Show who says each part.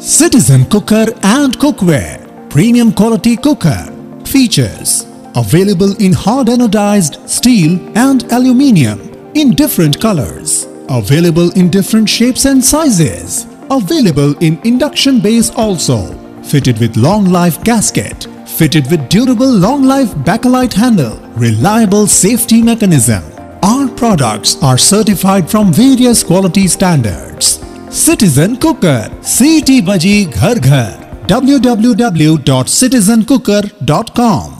Speaker 1: Citizen Cooker and Cookware. Premium quality cooker. Features. Available in hard anodized steel and aluminium in different colors. Available in different shapes and sizes. Available in induction base also. Fitted with long life gasket. Fitted with durable long life bakelite handle. Reliable safety mechanism. Our products are certified from various quality standards. Citizen cooker सीटी बजी घर घर www.citizencooker.com